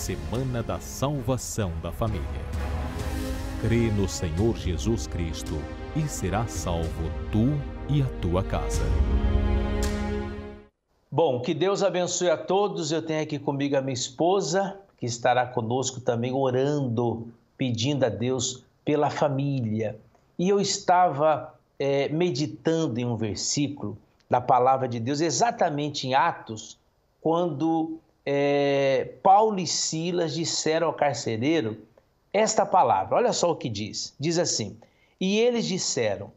Semana da Salvação da Família. Crê no Senhor Jesus Cristo e será salvo tu e a tua casa. Bom, que Deus abençoe a todos. Eu tenho aqui comigo a minha esposa, que estará conosco também orando, pedindo a Deus pela família. E eu estava é, meditando em um versículo da palavra de Deus, exatamente em Atos, quando é, Paulo e Silas disseram ao carcereiro esta palavra. Olha só o que diz: diz assim: E eles disseram: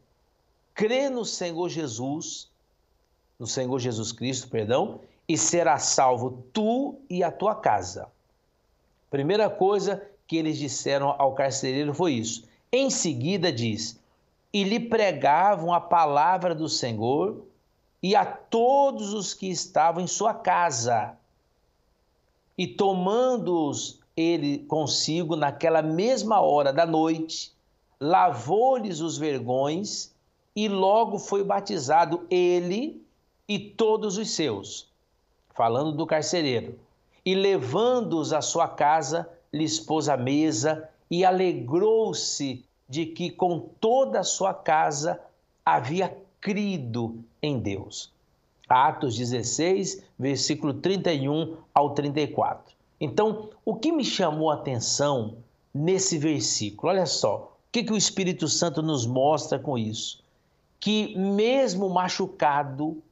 crê no Senhor Jesus no Senhor Jesus Cristo, perdão, e será salvo tu e a tua casa. Primeira coisa que eles disseram ao carcereiro foi isso. Em seguida diz: E lhe pregavam a palavra do Senhor e a todos os que estavam em sua casa. E tomando-os ele consigo naquela mesma hora da noite, lavou-lhes os vergões e logo foi batizado ele e todos os seus, falando do carcereiro, e levando-os à sua casa, lhes pôs a mesa e alegrou-se de que com toda a sua casa havia crido em Deus. Atos 16, versículo 31 ao 34. Então, o que me chamou a atenção nesse versículo? Olha só, o que, que o Espírito Santo nos mostra com isso? Que mesmo machucado,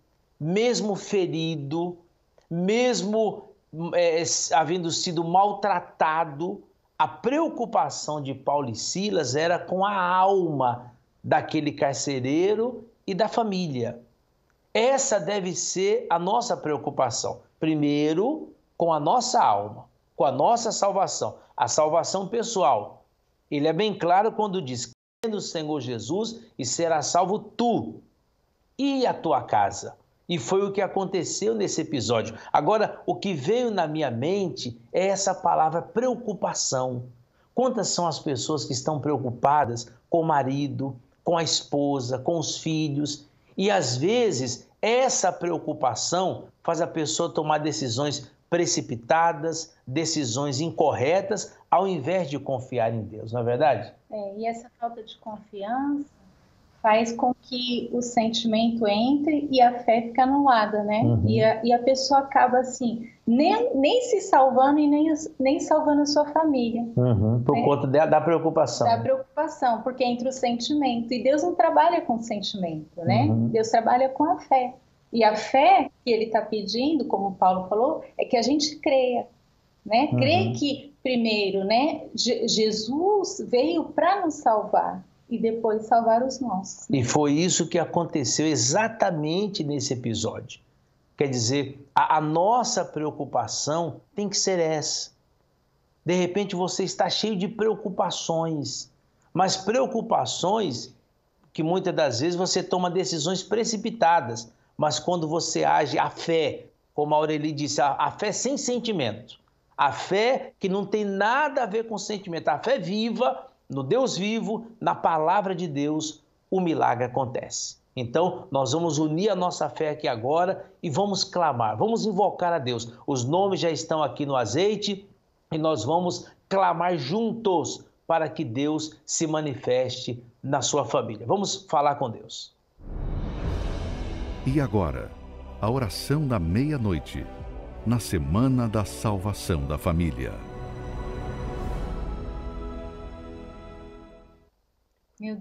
mesmo ferido, mesmo é, havendo sido maltratado, a preocupação de Paulo e Silas era com a alma daquele carcereiro e da família. Essa deve ser a nossa preocupação. Primeiro, com a nossa alma, com a nossa salvação, a salvação pessoal. Ele é bem claro quando diz: no Senhor Jesus e será salvo tu e a tua casa. E foi o que aconteceu nesse episódio. Agora, o que veio na minha mente é essa palavra preocupação. Quantas são as pessoas que estão preocupadas com o marido, com a esposa, com os filhos? E às vezes essa preocupação faz a pessoa tomar decisões precipitadas, decisões incorretas, ao invés de confiar em Deus, não é verdade? É, e essa falta de confiança faz com que o sentimento entre e a fé fica anulada, né? Uhum. E, a, e a pessoa acaba assim, nem, nem se salvando e nem, nem salvando a sua família. Uhum. Por né? conta da, da, preocupação. Da preocupação, porque entre o sentimento. E Deus não trabalha com sentimento, né? Uhum. Deus trabalha com a fé. E a fé que ele está pedindo, como Paulo falou, é que a gente creia. Né? Crê uhum. que, primeiro, né, Jesus veio para nos salvar e depois salvar os nossos. E foi isso que aconteceu exatamente nesse episódio. Quer dizer, a, a, nossa preocupação tem que ser essa. De repente você está cheio de preocupações, mas preocupações que muitas das vezes você toma decisões precipitadas, mas quando você age a fé, como a Aurelie disse, a, a fé sem sentimento, a fé que não tem nada a ver com sentimento, a fé viva, no Deus vivo, na palavra de Deus, o milagre acontece. Então, nós vamos unir a nossa fé aqui agora e vamos clamar, vamos invocar a Deus. Os nomes já estão aqui no azeite e nós vamos clamar juntos para que Deus se manifeste na sua família. Vamos falar com Deus. E agora, a oração da meia-noite, na semana da salvação da família.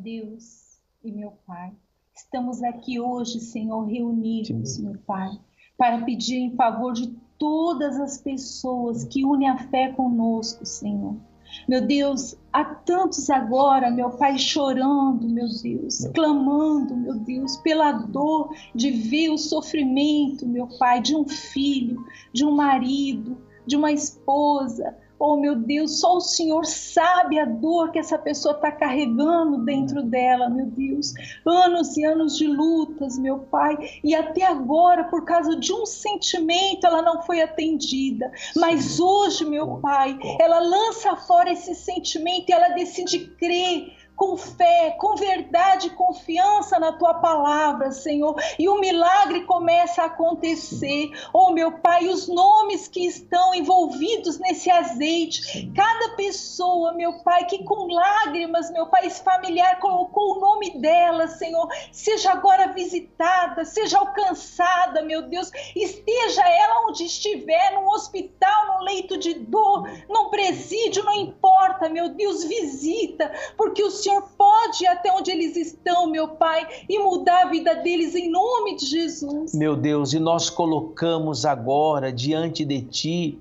Deus e meu Pai, estamos aqui hoje, Senhor, reunidos, Sim. meu Pai, para pedir em favor de todas as pessoas que unem a fé conosco, Senhor. Meu Deus, há tantos agora, meu Pai, chorando, meu Deus, clamando, meu Deus, pela dor de ver o sofrimento, meu Pai, de um filho, de um marido, de uma esposa, Oh, meu Deus, só o Senhor sabe a dor que essa pessoa está carregando dentro dela, meu Deus. Anos e anos de lutas, meu Pai. E até agora, por causa de um sentimento, ela não foi atendida. Mas hoje, meu Pai, ela lança fora esse sentimento e ela decide crer com fé, com verdade, confiança na tua palavra, Senhor, e o milagre começa a acontecer. Oh, meu Pai, os nomes que estão envolvidos nesse azeite, cada pessoa, meu Pai, que com lágrimas, meu Pai, esse familiar colocou o nome dela, Senhor, seja agora visitada, seja alcançada, meu Deus, esteja ela onde estiver, num hospital, num leito de dor, num presídio, não importa, meu Deus, visita, porque o Senhor Senhor pode ir até onde eles estão, meu Pai, e mudar a vida deles em nome de Jesus. Meu Deus, e nós colocamos agora diante de Ti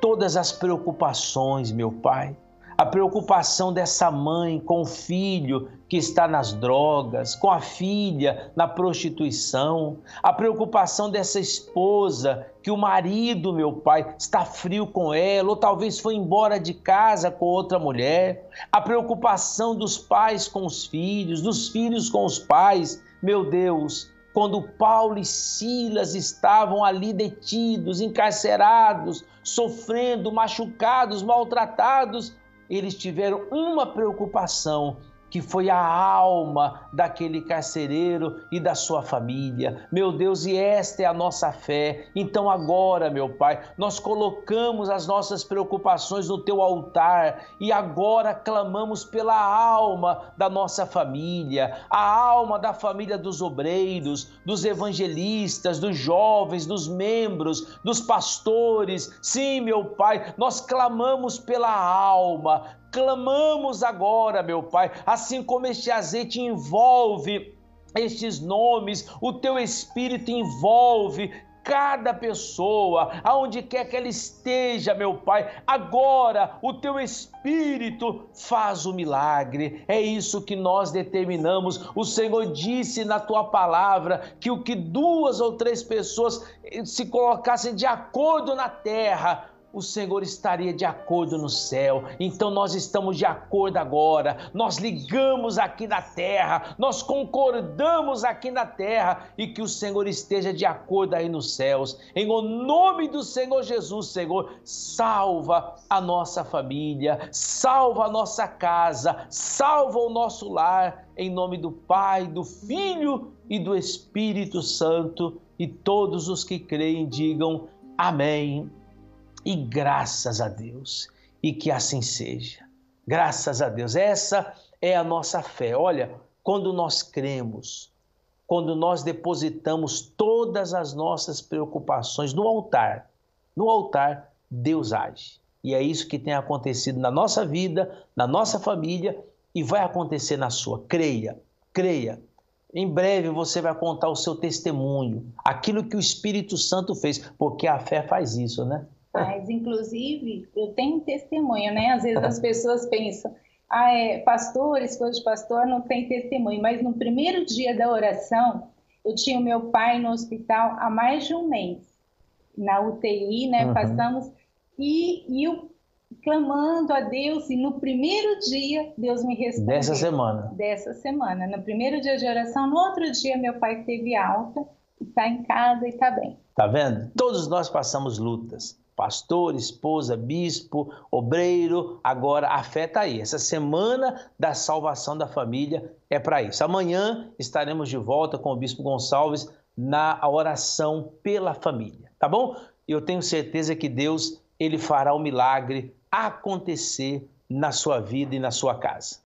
todas as preocupações, meu Pai a preocupação dessa mãe com o filho que está nas drogas, com a filha na prostituição, a preocupação dessa esposa que o marido, meu pai, está frio com ela, ou talvez foi embora de casa com outra mulher, a preocupação dos pais com os filhos, dos filhos com os pais, meu Deus. Quando Paulo e Silas estavam ali detidos, encarcerados, sofrendo, machucados, maltratados, eles tiveram uma preocupação que foi a alma daquele carcereiro e da sua família. Meu Deus, e esta é a nossa fé. Então, agora, meu Pai, nós colocamos as nossas preocupações no teu altar e agora clamamos pela alma da nossa família, a alma da família dos obreiros, dos evangelistas, dos jovens, dos membros, dos pastores. Sim, meu Pai, nós clamamos pela alma, clamamos agora, meu Pai, assim como este azeite envolve estes nomes, o teu espírito envolve cada pessoa, aonde quer que ela esteja, meu Pai. Agora o teu Espírito faz o milagre. É isso que nós determinamos. O Senhor disse na tua palavra que o que duas ou três pessoas se colocassem de acordo na terra, o Senhor estaria de acordo no céu. Então nós estamos de acordo agora. Nós ligamos aqui na terra, nós concordamos aqui na terra e que o Senhor esteja de acordo aí nos céus. Em o nome do Senhor Jesus, Senhor, salva a nossa família, salva a nossa casa, salva o nosso lar. Em nome do Pai, do Filho e do Espírito Santo. E todos os que creem digam amém e graças a Deus. E que assim seja. Graças a Deus. Essa é a nossa fé. Olha, quando nós cremos, quando nós depositamos todas as nossas preocupações no altar, no altar, Deus age. E é isso que tem acontecido na nossa vida, na nossa família e vai acontecer na sua. Creia, creia. Em breve você vai contar o seu testemunho, aquilo que o Espírito Santo fez, porque a fé faz isso, né? Mas, inclusive, eu tenho testemunho, né? Às vezes as pessoas pensam, ah, é, pastor, esposa de pastor não tem testemunho. Mas no primeiro dia da oração, eu tinha o meu pai no hospital há mais de um mês, na UTI, né? Uhum. Passamos, e, e eu clamando a Deus, e no primeiro dia, Deus me respondeu. Dessa semana? Dessa semana. No primeiro dia de oração, no outro dia, meu pai teve alta, está em casa e está bem. Tá vendo? Todos nós passamos lutas pastor, esposa, bispo, obreiro. Agora a fé está aí. Essa semana da salvação da família é para isso. Amanhã estaremos de volta com o bispo Gonçalves na oração pela família, tá bom? Eu tenho certeza que Deus ele fará o milagre acontecer na sua vida e na sua casa.